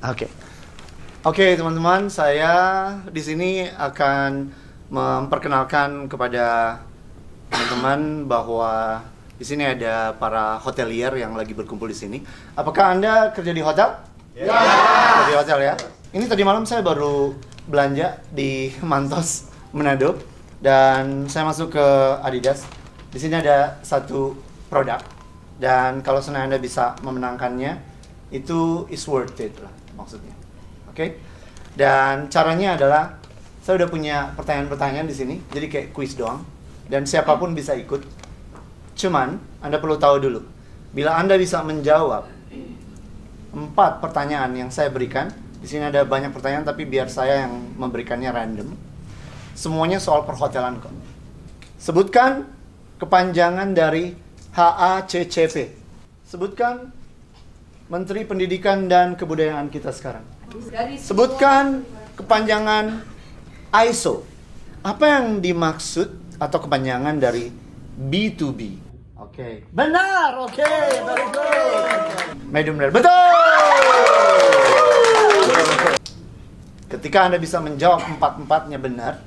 Oke. Oke, teman-teman, saya di sini akan memperkenalkan kepada teman-teman bahwa di sini ada para hotelier yang lagi berkumpul di sini. Apakah Anda kerja di hotel? Ya. Kerja di hotel ya. Ini tadi malam saya baru belanja di Mantos, Manado dan saya masuk ke Adidas. Di sini ada satu produk dan kalau senang Anda bisa memenangkannya itu is worth it lah maksudnya. Oke? Dan caranya adalah saya udah punya pertanyaan-pertanyaan di sini, jadi kayak quiz doang dan siapa pun bisa ikut. Cuman Anda perlu tahu dulu, bila Anda bisa menjawab empat pertanyaan yang saya berikan, di sini ada banyak pertanyaan tapi biar saya yang memberikannya random. Semuanya soal perhotelan kok. Sebutkan kepanjangan dari HACCP. Sebutkan Menteri Pendidikan dan Kebudayaan kita sekarang. Sebutkan kepanjangan ISO. Apa yang dimaksud atau kepanjangan dari B2B? Oke. Benar. Oke, very good. Medium rare. Betul. Ketika Anda bisa menjawab empat-empatnya benar,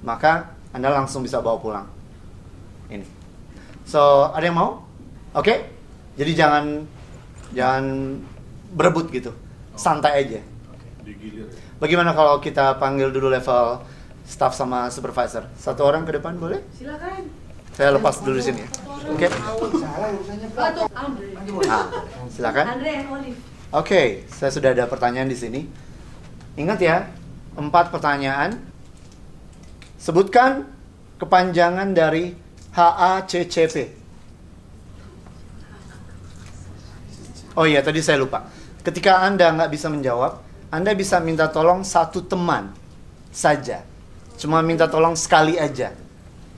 maka Anda langsung bisa bawa pulang. Ini. So, ada yang mau? Oke? Jadi jangan jangan berebut gitu. Santai aja. Bagaimana kalau kita panggil dulu level staff sama supervisor? Satu orang ke depan boleh? Silakan. Saya lepas dulu di sini ya. Oke. Andre. Ah, silakan. Andre and Olive. Oke, saya sudah ada pertanyaan di sini. Ingat ya, empat pertanyaan. Sebutkan kepanjangan dari HACCP. Oh iya, tadi saya lupa. Ketika Anda nggak bisa menjawab, Anda bisa minta tolong satu teman saja. Cuma minta tolong sekali aja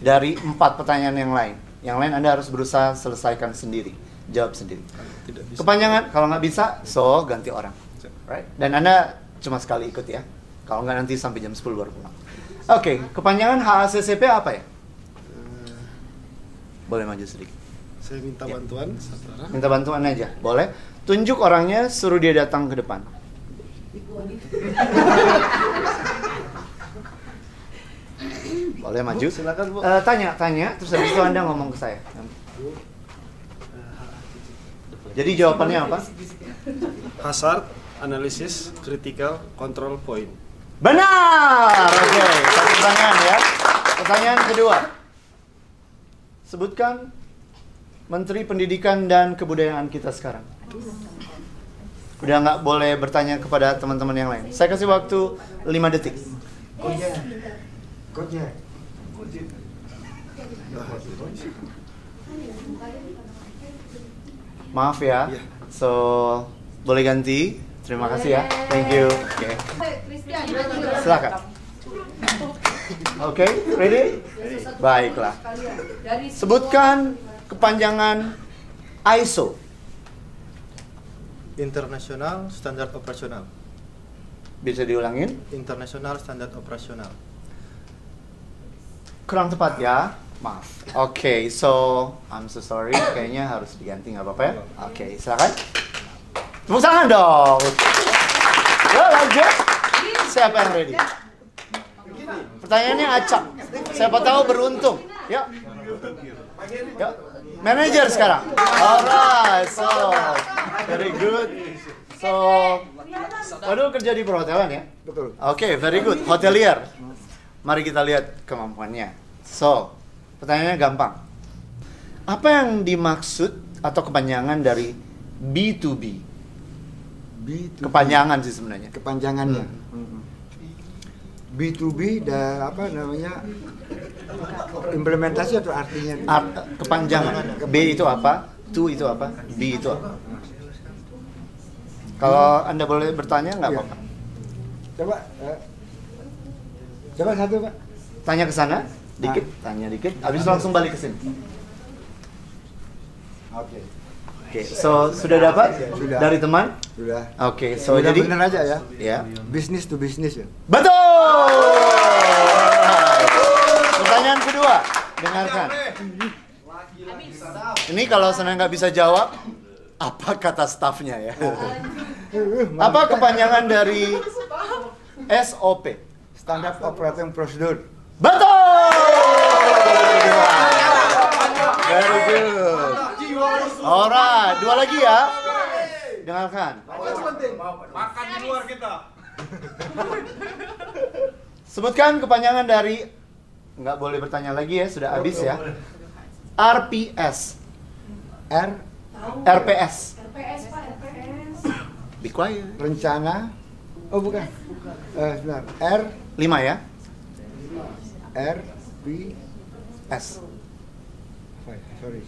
dari empat pertanyaan yang lain. Yang lain Anda harus berusaha selesaikan sendiri, jawab sendiri. Kepanjangan, kalau nggak bisa, so ganti orang. Right? Dan Anda cuma sekali ikut ya. Kalau nggak nanti sampai jam 10 baru pulang. Oke, kepanjangan HACCP apa ya? Boleh maju sedikit. Saya minta Ya. bantuan satu orang. Minta bantuan aja, boleh. Tunjuk orangnya, suruh dia datang ke depan. Boleh maju. Bu, silakan, Bu. Eh, tanya, tanya, terus habis itu Anda ngomong ke saya. Jadi jawabannya apa? Hazard Analysis Critical Control Point. Benar. Oke, satu pertanyaan ya. Pertanyaan kedua. Sebutkan Menteri Pendidikan dan Kebudayaan kita sekarang. Udah nggak boleh bertanya kepada teman-teman yang lain. Saya kasih waktu 5 detik. Maaf ya. So, boleh ganti. Terima kasih ya. Thank you. Oke. Silakan. Oke, ready? Baiklah. Sebutkan kepanjangan ISO. International Standard Operasional. Bisa diulangin? International Standard Operasional. Kurang tepat ya. Maaf. Oke, so I'm so sorry. Kayaknya harus diganti nggak apa-apa ya? Oke, silakan. Tepuk tangan dong. Ya, lanjut. Siapa yang ready? Pertanyaannya acak. Siapa tahu beruntung. Yuk. Yuk. Manager sekarang. Alright, so very good. So, waduh kerja di perhotelan ya? Betul. Oke, very good. Hotelier. Mari kita lihat kemampuannya. So, pertanyaannya gampang. Apa yang dimaksud atau kepanjangan dari B2B? B2B. Kepanjangan sih sebenarnya. kepanjangannya. Hmm. Mm-mm. B2B dan apa namanya implementasi atau artinya Art, kepanjangan. B itu apa? To itu apa? B itu apa? Kalau Anda boleh bertanya nggak Iya. apa-apa. coba eh, coba satu pak Tanya ke sana dikit, tanya dikit, habis langsung balik ke sini. oke Oke, so sudah dapat Sudah. dari teman? sudah Oke, so Sudah jadi benar aja ya ya. bisnis to bisnis ya Betul. Pertanyaan kedua, dengarkan. Ini kalau sana nggak bisa jawab, apa kata stafnya ya? apa kepanjangan dari SOP? Standard Operating Procedure. Betul! Very good. Alright, dua lagi ya. Dengarkan. Makan di luar kita. Sebutkan kepanjangan dari nggak boleh bertanya lagi ya, sudah habis ya. RPS. R RPS. RPS Pak, RPS. Be quiet. rencana. Oh bukan. Eh sebentar. R Lima ya. R P S. ya? Sorry.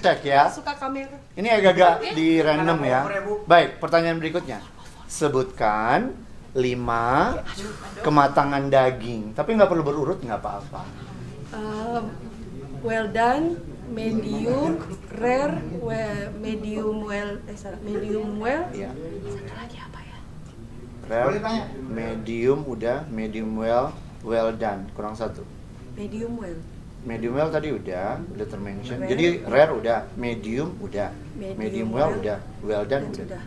Cek ya. Suka kamera. Ini agak-agak di random ya. Baik, pertanyaan berikutnya. Sebutkan lima kematangan daging. Tapi nggak perlu berurut, nggak apa-apa. Um, well done, medium, rare, well, medium well, eh salah, medium well. Ya. Satu lagi apa ya? Rare, medium udah, medium well, well done. Kurang satu. Medium well. Medium well tadi udah, udah termention. Rare. Jadi rare udah, medium udah, medium, Medium well, well. udah, well done udah.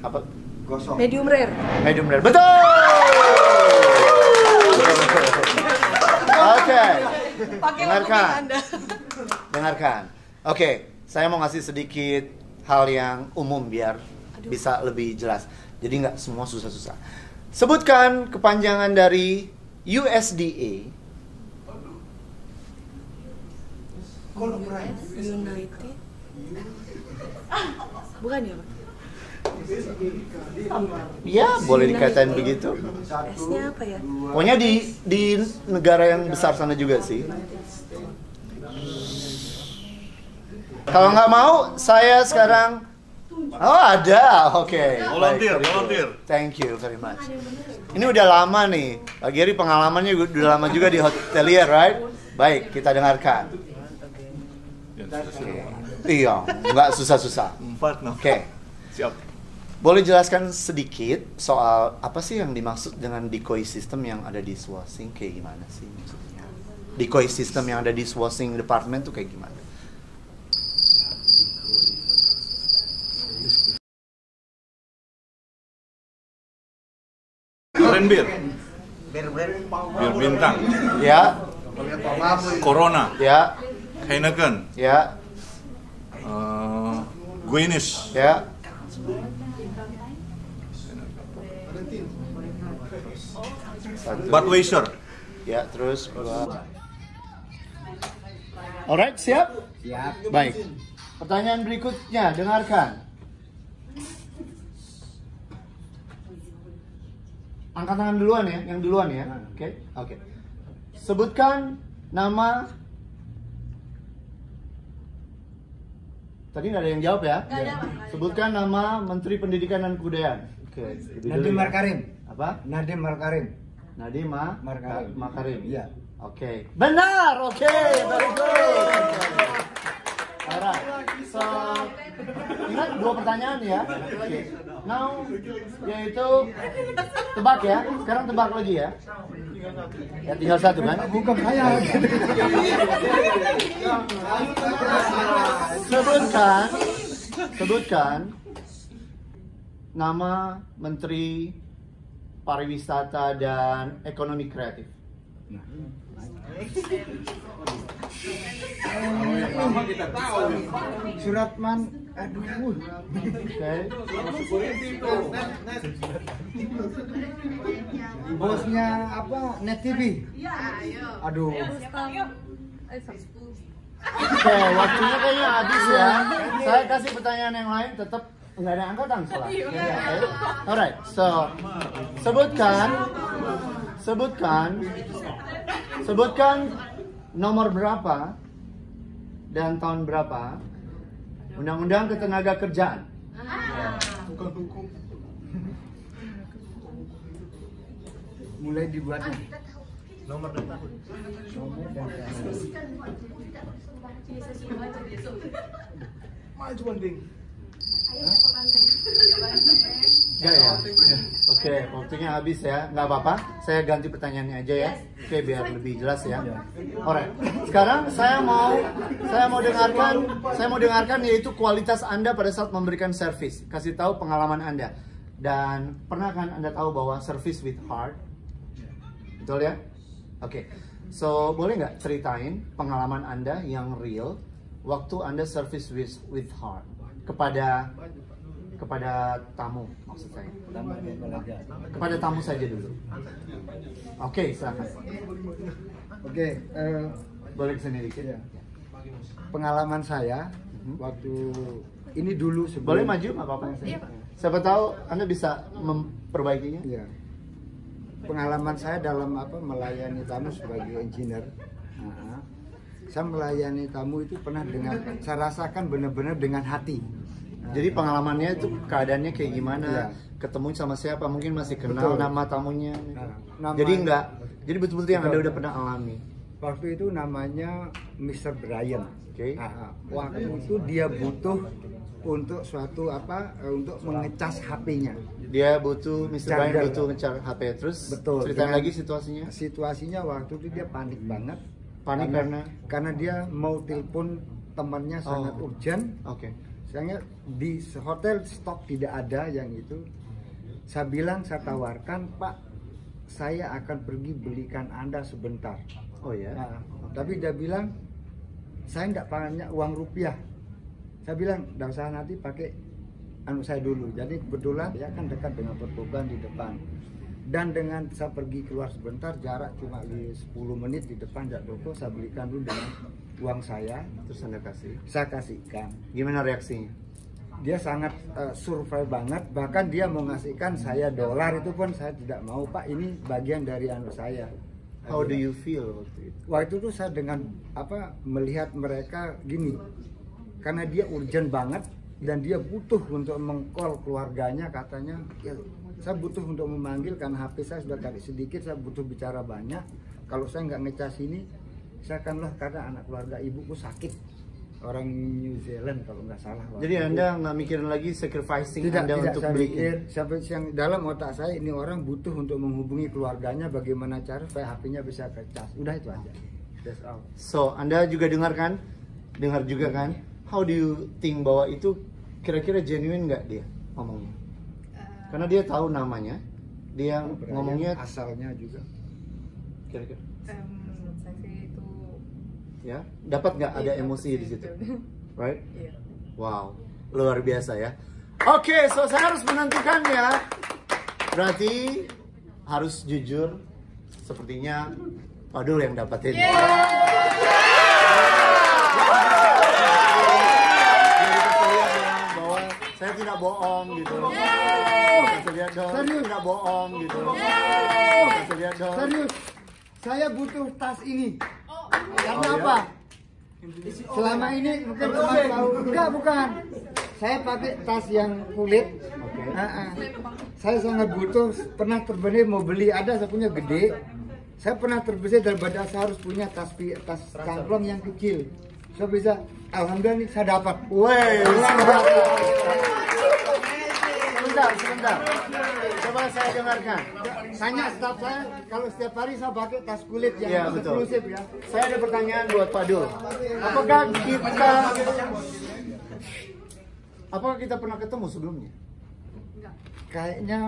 Apa? Gosong. Medium rare. Medium rare. Betul. Oke. Dengarkan. Dengarkan. Oke, saya mau ngasih sedikit hal yang umum biar bisa lebih jelas. Jadi nggak semua susah-susah. Sebutkan kepanjangan dari USDA. United. Bukan ya, Pak? Ya, boleh dikatain begitu. S-nya apa ya? Pokoknya di di negara yang besar sana juga sih. Kalau nggak mau, saya sekarang Oh ada, oke. Baik, Volunteer, good. volunteer. Thank you very much. Ini udah lama nih, Pak Giri pengalamannya udah lama juga di hotelier, right? Baik, kita dengarkan. Oke. Iya, nggak susah-susah. Empat, no. Oke, Siap. Boleh jelaskan sedikit soal apa sih yang dimaksud dengan decoy system yang ada di swashing kayak gimana sih maksudnya? Decoy system yang ada di swashing department tuh kayak gimana? Brand bir. Bir bintang. Ya, Corona. ya, Heineken. ya, eh, Guinness. ya. Satu. Budweiser. Ya, terus. Alright, siap? Siap. Baik. Pertanyaan berikutnya, dengarkan. Angkat tangan duluan ya, yang duluan ya. Oke, oke. Sebutkan nama. Tadi nggak ada yang jawab ya? Sebutkan nama Menteri Pendidikan dan Kebudayaan. Oke. dulu Nadiem ya. Markarim. Apa? Nadiem Markarim. Nadiem Ma- Markarim. Makarim. Iya. Oke. Benar. Oke, very good. Alright. So, ingat dua pertanyaan ya. Oke. Now, yaitu tebak ya. Sekarang tebak lagi ya. Ya tinggal satu kan? Bukan saya. Sebutkan, sebutkan nama Menteri Pariwisata dan Ekonomi Kreatif. Suratman. Aduh. Oke. Bosnya apa? Net TV. Aduh. Oke, waktunya kayaknya habis ya. Saya kasih pertanyaan yang lain tetap nggak ada angkatan salah. Oke. Alright, so sebutkan, sebutkan, sebutkan nomor berapa dan tahun berapa Undang-Undang Ketenaga Kerjaan. Mulai dibuat. Nomor dan tahun. Nomor dan tahun. Maju banding. Enggak ya? Oke, waktunya habis ya. Nggak apa-apa. Saya ganti pertanyaannya aja ya. Oke, biar lebih jelas ya. Alright. Sekarang saya mau saya mau dengarkan saya mau dengarkan yaitu kualitas Anda pada saat memberikan service. Kasih tahu pengalaman Anda. Dan pernah kan Anda tahu bahwa service with heart? Betul ya? Oke. So, boleh nggak ceritain pengalaman Anda yang real waktu Anda service with with heart kepada kepada tamu maksud saya. Kepada tamu saja dulu. Oke, silakan. Oke, eh, Boleh ke sini dikit. Iya. pengalaman saya Mhm. waktu ini dulu sebelum Boleh maju nggak apa-apa. Siapa tahu Anda bisa memperbaikinya. Iya. Pengalaman saya dalam apa melayani tamu sebagai engineer. Nah, saya melayani tamu itu pernah dengan saya rasakan benar-benar dengan hati. Jadi pengalamannya itu keadaannya kayak gimana? Iya. Ketemu sama siapa? Mungkin masih kenal Betul. nama tamunya. Nah, nama- Jadi enggak. Jadi betul-betul yang. Anda udah pernah alami. waktu itu namanya Mr. Brian. Oke. Nah, waktu itu dia butuh untuk suatu apa eh, untuk mengecas HP-nya. Dia butuh Mr. Brian butuh ngecar HP terus. Betul. Ceritain Dengan- lagi situasinya. Situasinya waktu itu dia panik banget. Panik karena? karena dia mau telepon temannya sangat Oh. urgent. Oke. Soalnya di hotel stok tidak ada yang itu. Saya bilang saya tawarkan Pak, saya akan pergi belikan Anda sebentar. Oh ya. Nah, tapi dia bilang saya tidak punya uang rupiah. Saya bilang tidak usah nanti pakai anu saya dulu. Jadi kebetulan saya kan dekat dengan pertokohan di depan. Dan dengan saya pergi keluar sebentar, jarak cuma di 10 menit di depan jak toko, saya belikan dulu dengan uang saya, Terus Anda kasih. saya kasihkan. Gimana reaksinya? Dia sangat eh, survive banget, bahkan dia mau ngasihkan saya dolar itu pun saya tidak mau Pak, ini bagian dari anu saya. How do you feel waktu itu? Waktu itu saya dengan apa melihat mereka gini, karena dia urgent banget dan dia butuh untuk mengcall keluarganya katanya, ya, saya butuh untuk memanggil karena HP saya sudah kali sedikit, saya butuh bicara banyak. Kalau saya nggak ngecas ini, saya akan lah karena anak keluarga ibuku sakit orang New Zealand kalau nggak salah. Jadi. Anda nggak mikirin lagi sacrificing tidak Anda tidak untuk saya pikir sampai siang dalam otak saya ini orang butuh untuk menghubungi keluarganya bagaimana cara supaya HP-nya bisa kecas. Udah itu aja. That's all. So, Anda juga dengar kan? Dengar juga kan? How do you think bahwa itu kira-kira genuine nggak dia ngomongnya? Karena dia tahu namanya, dia Brian ngomongnya asalnya juga. kira-kira Em, menurut saya sih itu ya dapat nggak ada Iya, emosi di situ, right? Iya. Wow, luar biasa ya. Oke, so saya harus menentukan ya. Berarti harus jujur. Sepertinya Padul yang dapatin. Jadi kita lihat ya bahwa saya tidak bohong gitu. Lihat dong, Serius? tidak bohong gitu. Lihat dong. Serius, saya butuh tas ini. Karena Oh, iya? apa? Selama ini mungkin cuma tahu enggak bukan. Saya pakai tas yang kulit. Oke. Ah, ah. Saya sangat butuh. Pernah terbenih mau beli ada saya punya gede. Saya pernah terbesit daripada saya harus punya tas tas cangklong yang kecil. Saya bisa, alhamdulillah nih saya dapat. Woi, Alhamdulillah. Sebentar, sebentar. Coba saya dengarkan. Tanya staff saya, kalau setiap hari saya pakai tas kulit yang Iya, betul. eksklusif ya. Saya ada pertanyaan buat Pak Dul. Apakah kita Apakah kita pernah ketemu sebelumnya? Kayaknya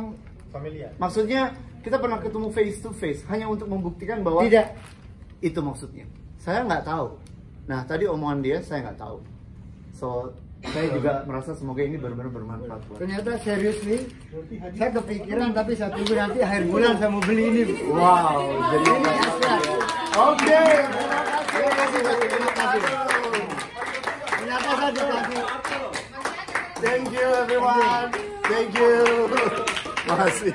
Maksudnya kita pernah ketemu face to face hanya untuk membuktikan bahwa tidak. itu maksudnya. Saya nggak tahu. Nah tadi omongan dia saya nggak tahu. So saya juga merasa semoga ini benar-benar bermanfaat buat. Ternyata serius nih, saya kepikiran tapi saya tunggu nanti akhir bulan saya mau beli ini. Wow, jadi Ini asli. Oke. Terima kasih, terima kasih. Ternyata saya dikasih. Thank you everyone. Thank you. Masih.